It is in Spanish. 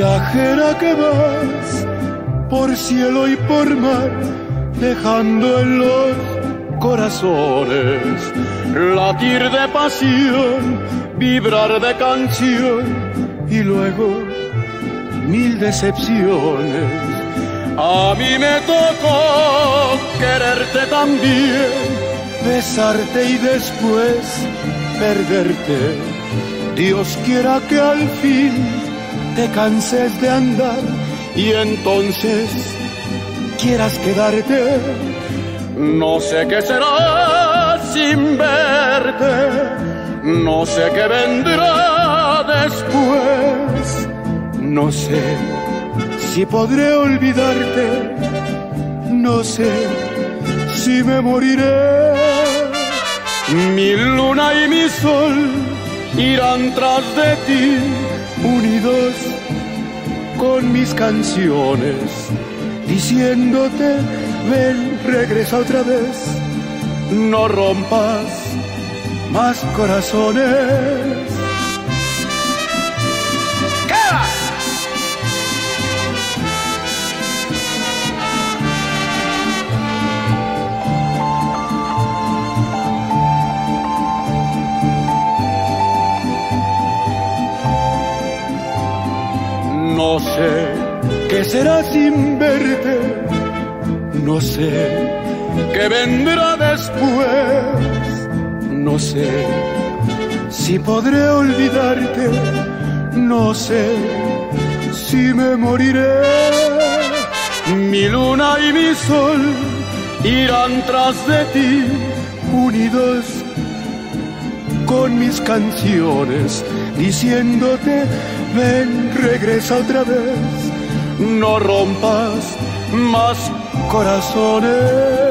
viajera que vas por cielo y por mar, dejando en los corazones latir de pasión, vibrar de canción y luego mil decepciones. A mí me tocó quererte también, besarte y después perderte. Dios quiera que al fin te canses de andar y entonces quieras quedarte. No sé qué será sin verte, no sé qué vendrá después, no sé si podré olvidarte, no sé si me moriré. Mi luna y mi sol irán tras de ti unidos con mis canciones, diciéndote, ven, regresa otra vez, no rompas más corazones. Será sin verte, no sé qué vendrá después, no sé si podré olvidarte, no sé si me moriré. Mi luna y mi sol irán tras de ti, unidos con mis canciones, diciéndote ven, regresa otra vez, no rompas más corazones.